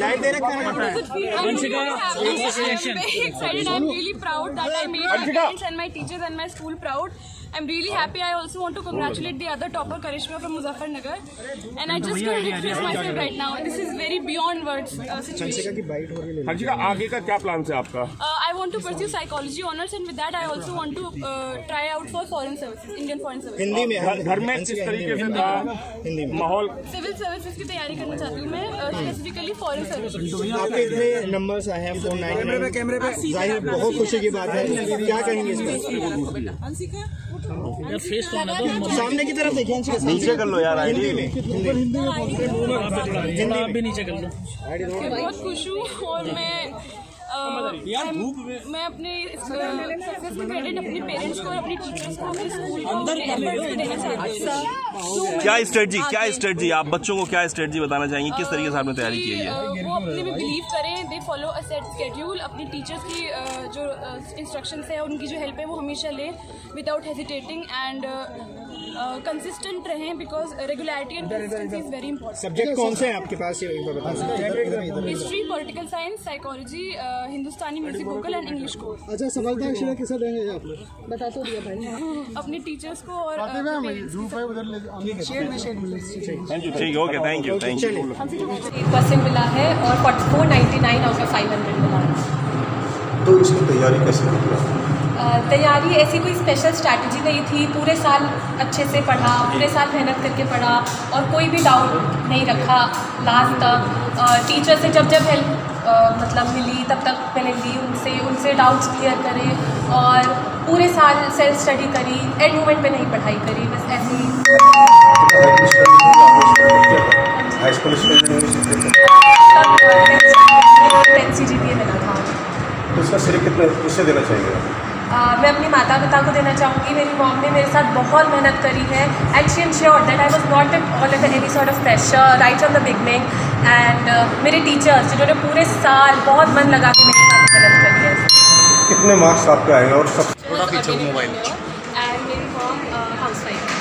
Light दे रखा है I'm very excited. I'm really proud that I made my parents and my teachers and my school proud. I'm really happy. I also want to congratulate the other topper, Karishma from Muzaffarnagar. And I just can't express myself right now. This is very beyond words uh, situation. Harshika आगे का क्या plan है आपका Uh, I want to pursue psychology honors, and with that, I also want to uh, try out for foreign services, Indian foreign services. Hindi में घर में किस तरीके से था हिंदी में माहौल सिविल सर्विसेज़ की तैयारी करना चाहती हूँ मैं स्पेसिफिकली फॉरेन सर्विसेज़ आपके इतने नंबर्स आए हैं फ़ोन नाइन ज़ाहिर बहुत खुशी की बात है क्या कहेंगे सामने की तरफ़ देखिए नीचे नीचे कर लो यार हिंदी में। हिंदी में। भी नीचे कर लो बहुत खुश हूँ और मैं अ, मैं- मैं अपने सक्सेस में क्रेडिट अपने पेरेंट्स को और अपने टीचर्स को अपने स्कूल को अपने efforts को देना चाहती क्या स्ट्रेटजी क्या स्ट्रेटजी आप बच्चों को क्या स्ट्रेटजी बताना चाहेंगे? किस तरीके से आपने तैयारी की है वो अपने में बिलीव करें they follow a set schedule अपनी टीचर्स की जो इंस्ट्रक्शंस है उनकी जो हेल्प है वो हमेशा लें विदाउट हेजिटेटिंग एंड कंसिस्टेंट रहें because regularity and consistency is very important subject कौन से हैं आपके पास? ये हैं। History political science psychology Hindustani music vocal and English course अच्छा सफलता अक्षरा किसे देंगे आप लोग। बता तो दिया भाई। अपने टीचर्स को और अपने parents को। ठीक okay thank you thank you एक परसेंट मिला है और four ninety nine out of five hundred मिला है। तो इसकी तैयारी कैसे की? आप? तैयारी ऐसी कोई स्पेशल स्ट्रैटेजी नहीं थी। पूरे साल अच्छे से पढ़ा पूरे साल मेहनत करके पढ़ा और कोई भी डाउट नहीं रखा लास्ट तक। टीचर से जब जब हेल्प मतलब मिली तब तक मैंने ली उनसे उनसे डाउट्स क्लियर करे और पूरे साल सेल्फ स्टडी करी। एंड मोमेंट पे नहीं पढ़ाई करी बस ऐसे ही। टेन सी जी पी मिला था। तो इसका श्रेय कितना किससे देना चाहिए? आ, मैं अपनी माता पिता को देना चाहूँगी। मेरी मॉम ने मेरे साथ बहुत मेहनत करी है। And she sure that I was not at all under any sort of pressure right from the beginning and मेरे टीचर्स जिन्होंने पूरे साल बहुत मन लगा के मेरे साथ मेहनत करी है। कितने मार्क्स आपके आए और सब थोड़ा पीछे मोबाइल एंड मेरी मॉम हाउस वाइफ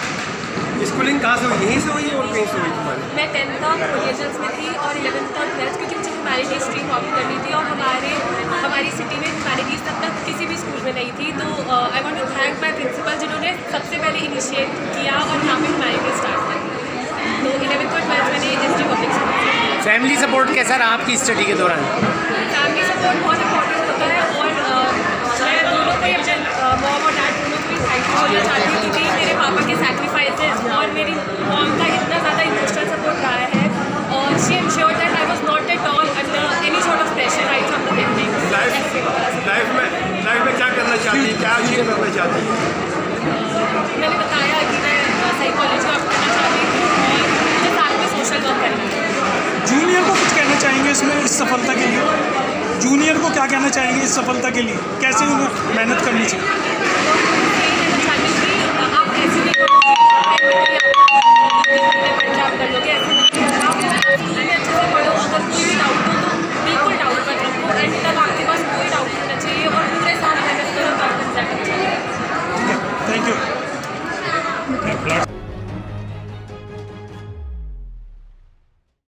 स्कूलिंग कहाँ से हुई? यहीं से हुई है और कहीं से हुई तुम्हारी? मैं टेंथ तक कोलिएजन्स में थी और इलेवेंथ और ट्वेल्थ क्योंकि मुझे ह्यूमैनिटीज स्ट्रीम ऑप्ट करनी थी और हमारे हमारी सिटी में में नहीं थी तो I want to thank my principal जिन्होंने सबसे पहले इनिशिएट किया और यहाँ पे हमारे लिए स्टार्ट किया तो इलेवेंथ और ट्वेल्थ मैंने S D public school family support कैसा रहा आपकी स्टडी के दौरान? फैमिली सपोर्ट बहुत इंपॉर्टेंट होता है और मैं दोनों को ही अपने मॉम और डैड दोनों को ही थैंक यू बोलना चाहती हूँ क्योंकि मेरे पापा के सैक्रिफाइसेस और मेरी मॉम का इतना ज़्यादा इमोशनल सपोर्ट रहा है और she am sure that I was not at all under any sort of pressure right from the beginning life में लाइफ में क्या करना चाहती है क्या अचीव करना चाहती है। मैंने बताया कि मैं साइकोलॉजी ऑफ़ करना चाहती हूँ और मुझे साथ में सोशल वर्क करना जूनियर को कुछ कहना चाहेंगे इसमें इस सफलता के लिए? जूनियर को क्या कहना चाहेंगे इस सफलता के लिए? कैसे उन्हें मेहनत करनी चाहिए?